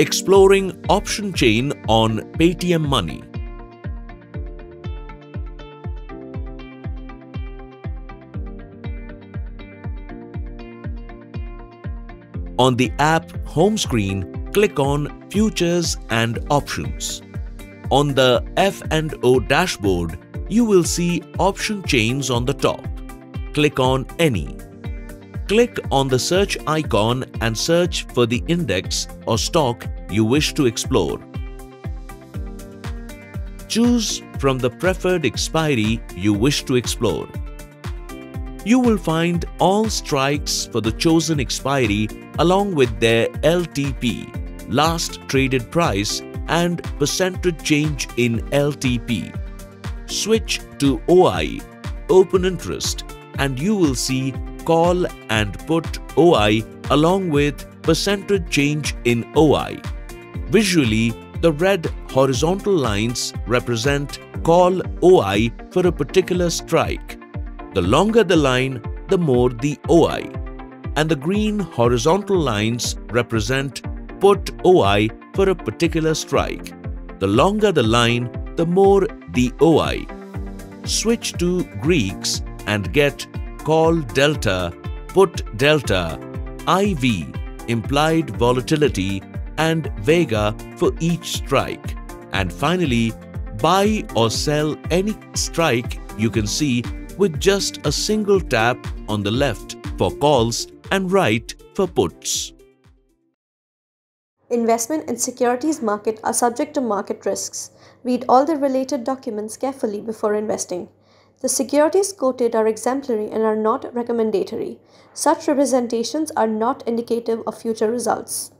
Exploring option chain on Paytm Money. On the app home screen, click on Futures and Options. On the F&O dashboard, you will see option chains on the top. Click on any. Click on the search icon and search for the index or stock you wish to explore. Choose from the preferred expiry you wish to explore. You will find all strikes for the chosen expiry along with their LTP, last traded price and percentage change in LTP. Switch to OI, open interest and you will see call and put OI along with percentage change in OI. Visually, the red horizontal lines represent call OI for a particular strike. The longer the line, the more the OI. And the green horizontal lines represent put OI for a particular strike. The longer the line, the more the OI. Switch to Greeks and get call delta, put delta, IV, implied volatility and Vega for each strike. And finally, buy or sell any strike you can see with just a single tap on the left for calls and right for puts. Investment in securities market are subject to market risks. Read all the related documents carefully before investing. The securities quoted are exemplary and are not recommendatory. Such representations are not indicative of future results.